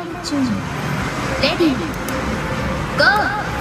レディー。ゴー。